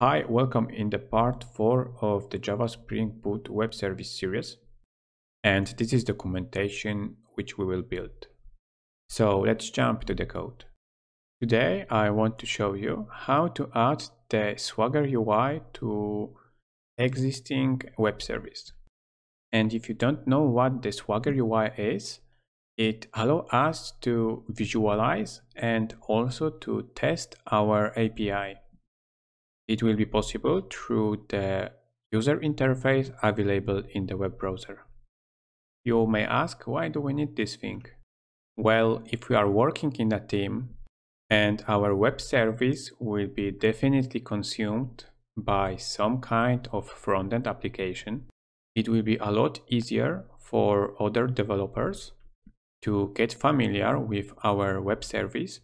Hi, welcome in the part 4 of the Java Spring Boot web service series. And this is documentation which we will build. So let's jump to the code. Today I want to show you how to add the Swagger UI to existing web service. And if you don't know what the Swagger UI is, it allows us to visualize and also to test our API. It will be possible through the user interface available in the web browser. You may ask, why do we need this thing? Well, if we are working in a team and our web service will be definitely consumed by some kind of front-end application, it will be a lot easier for other developers to get familiar with our web service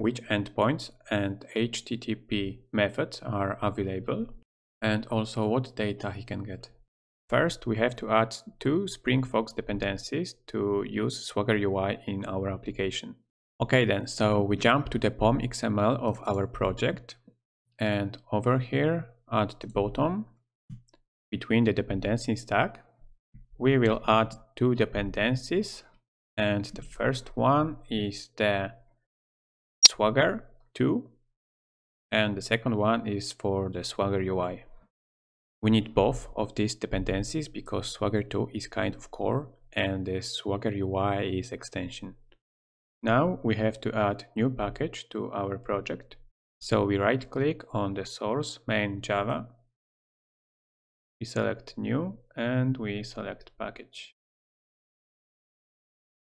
which endpoints and HTTP methods are available, and also what data he can get. First, we have to add two SpringFox dependencies to use Swagger UI in our application. Okay then, so we jump to the POM XML of our project, and over here at the bottom, between the dependency stack, we will add two dependencies, and the first one is the Swagger 2 and the second one is for the Swagger UI. We need both of these dependencies because Swagger 2 is kind of core and the Swagger UI is extension. Now we have to add new package to our project. So we right click on the source main Java. We select new and we select package.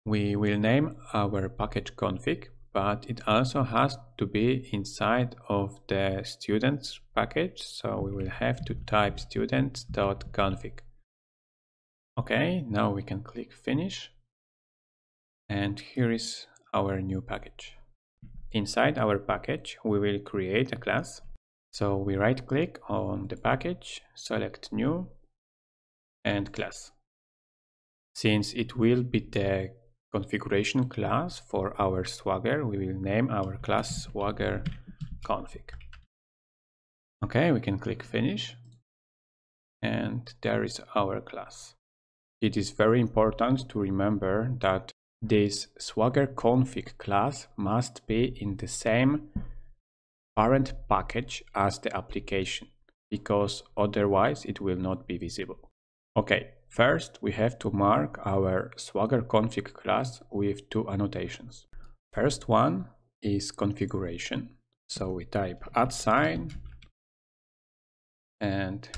We will name our package config but it also has to be inside of the students package. So we will have to type students.config. Okay, now we can click finish. And here is our new package. Inside our package, we will create a class. So we right click on the package, select new and class. Since it will be the configuration class for our Swagger, we will name our class Swagger config. Okay, we can click finish and there is our class. It is very important to remember that this Swagger config class must be in the same parent package as the application because otherwise it will not be visible. Okay, First, we have to mark our Swagger config class with two annotations. First one is configuration. So we type at sign and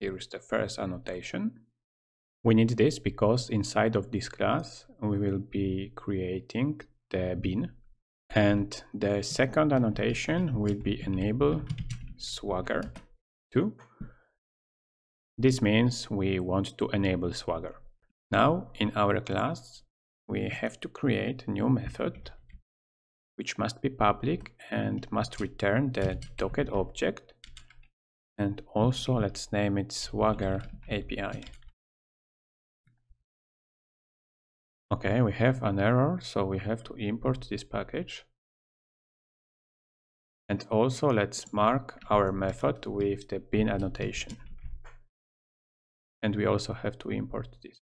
here is the first annotation. We need this because inside of this class we will be creating the bean and the second annotation will be enable swagger 2 this means we want to enable Swagger. Now in our class, we have to create a new method which must be public and must return the docket object and also let's name it Swagger API. Okay, we have an error, so we have to import this package. And also let's mark our method with the bean annotation and we also have to import this.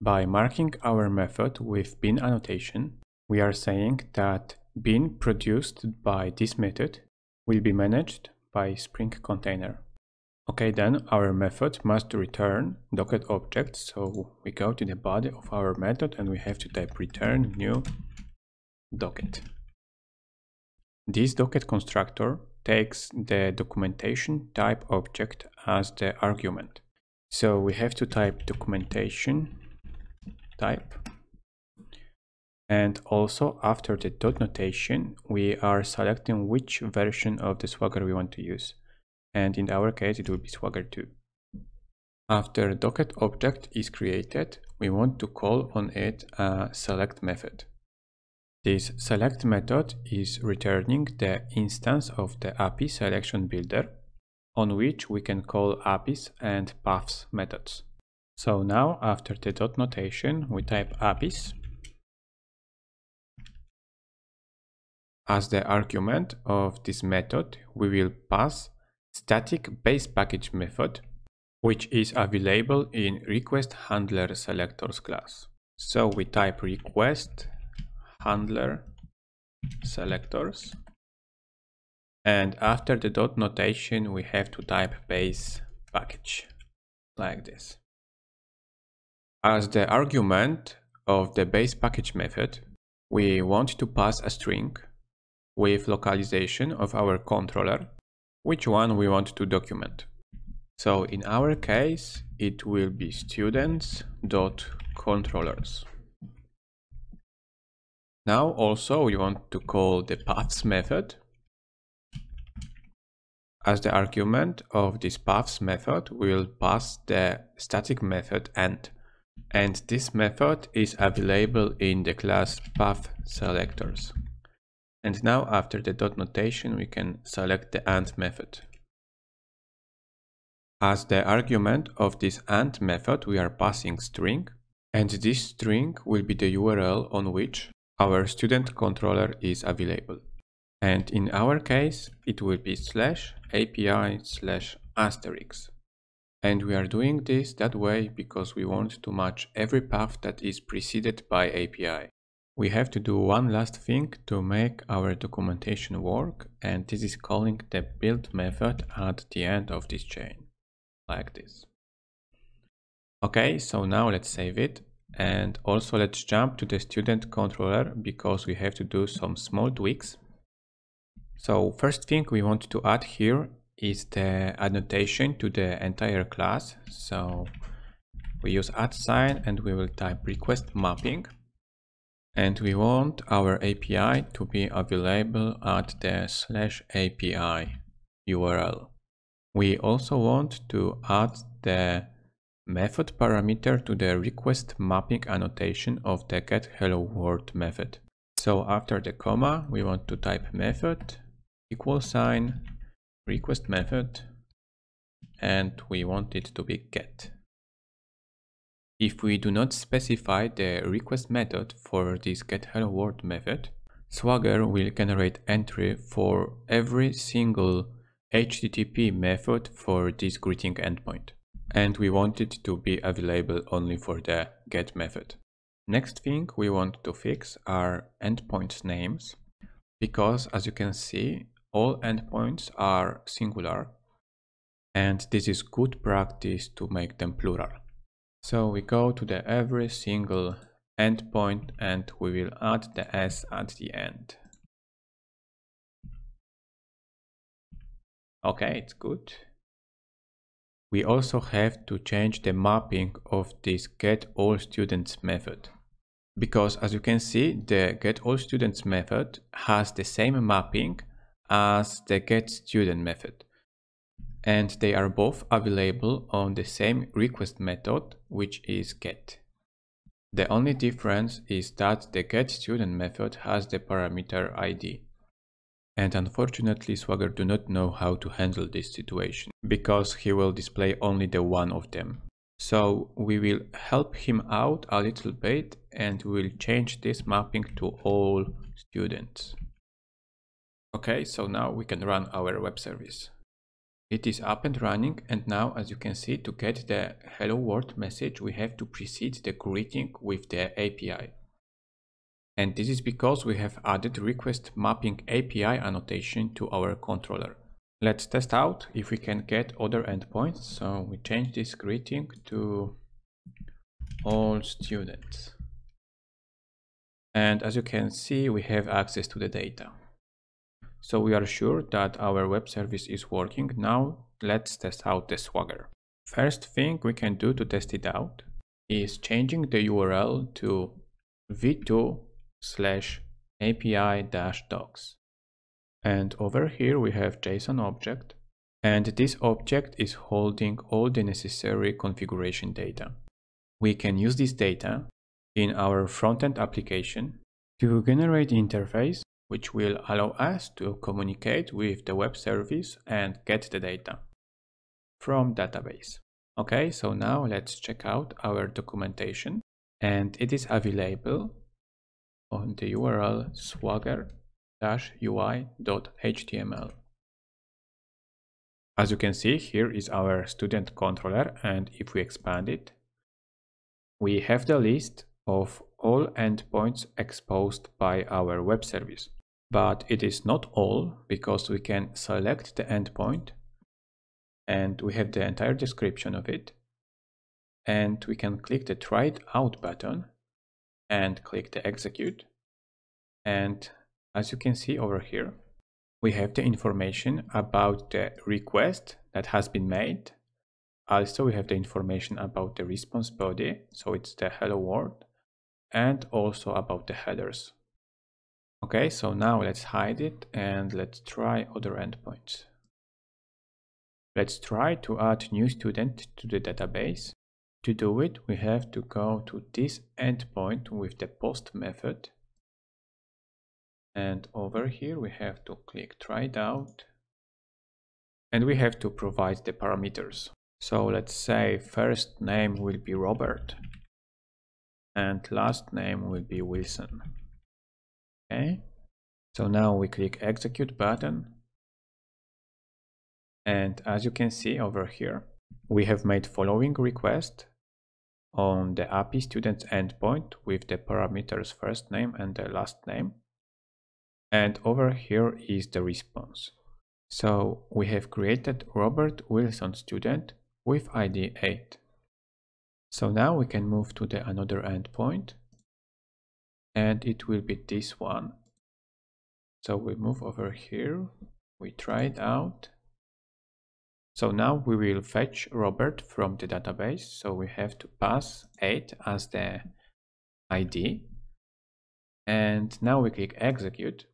By marking our method with bean annotation, we are saying that bean produced by this method will be managed by Spring Container. Okay, then our method must return docket object. So we go to the body of our method and we have to type return new docket. This docket constructor takes the documentation type object as the argument. So we have to type documentation type. And also after the dot notation, we are selecting which version of the Swagger we want to use. And in our case, it will be Swagger 2. After docket object is created, we want to call on it a select method. This select method is returning the instance of the API selection builder on which we can call APIs and paths methods. So now after the dot notation we type APIs As the argument of this method, we will pass static base package method, which is available in request handler selectors class. So we type request handler selectors and after the dot notation we have to type base package like this. As the argument of the base package method we want to pass a string with localization of our controller which one we want to document. So in our case it will be students.controllers. Now also we want to call the paths method as the argument of this paths method, we will pass the static method ant. And this method is available in the class path selectors. And now after the dot notation, we can select the ant method. As the argument of this ant method, we are passing string, and this string will be the URL on which our student controller is available. And in our case, it will be slash API slash asterisk. And we are doing this that way because we want to match every path that is preceded by API. We have to do one last thing to make our documentation work and this is calling the build method at the end of this chain, like this. Okay, so now let's save it and also let's jump to the student controller because we have to do some small tweaks so first thing we want to add here is the annotation to the entire class. So we use add sign and we will type request mapping. And we want our API to be available at the slash API URL. We also want to add the method parameter to the request mapping annotation of the get hello world method. So after the comma, we want to type method equal sign request method and we want it to be get. If we do not specify the request method for this get hello world method, Swagger will generate entry for every single HTTP method for this greeting endpoint. And we want it to be available only for the get method. Next thing we want to fix are endpoints names because as you can see all endpoints are singular and this is good practice to make them plural. So we go to the every single endpoint and we will add the s at the end. Okay, it's good. We also have to change the mapping of this get all students method. Because as you can see, the get all students method has the same mapping as the get student method. And they are both available on the same request method, which is get. The only difference is that the get student method has the parameter ID. And unfortunately, Swagger do not know how to handle this situation, because he will display only the one of them. So we will help him out a little bit and we will change this mapping to all students. Okay, so now we can run our web service. It is up and running and now as you can see to get the hello world message we have to precede the greeting with the API. And this is because we have added request mapping API annotation to our controller. Let's test out if we can get other endpoints. So we change this greeting to all students. And as you can see, we have access to the data. So we are sure that our web service is working. Now let's test out the Swagger. First thing we can do to test it out is changing the URL to v2 slash api dash docs. And over here we have JSON object and this object is holding all the necessary configuration data. We can use this data in our frontend application to generate interface which will allow us to communicate with the web service and get the data from database. Okay, so now let's check out our documentation and it is available on the URL swagger ui.html. As you can see, here is our student controller and if we expand it, we have the list of all endpoints exposed by our web service. But it is not all because we can select the endpoint and we have the entire description of it. And we can click the try it out button and click the execute. And as you can see over here, we have the information about the request that has been made. Also, we have the information about the response body, so it's the hello world, and also about the headers. Okay, so now let's hide it and let's try other endpoints. Let's try to add new student to the database. To do it, we have to go to this endpoint with the post method. And over here we have to click try it out and we have to provide the parameters. So let's say first name will be Robert and last name will be Wilson. Okay. So now we click execute button. And as you can see over here we have made following request on the API students endpoint with the parameters first name and the last name and over here is the response. So we have created Robert Wilson student with ID 8. So now we can move to the another endpoint and it will be this one. So we move over here, we try it out. So now we will fetch Robert from the database. So we have to pass 8 as the ID. And now we click execute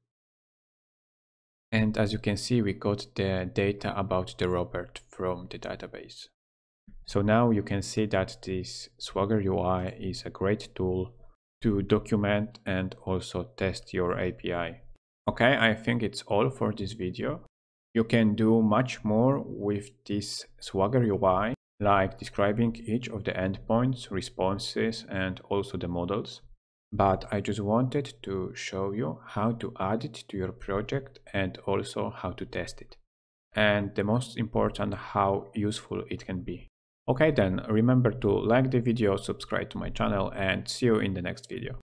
and as you can see, we got the data about the Robert from the database. So now you can see that this Swagger UI is a great tool to document and also test your API. Okay, I think it's all for this video. You can do much more with this Swagger UI, like describing each of the endpoints, responses, and also the models but I just wanted to show you how to add it to your project and also how to test it. And the most important, how useful it can be. Okay then, remember to like the video, subscribe to my channel and see you in the next video.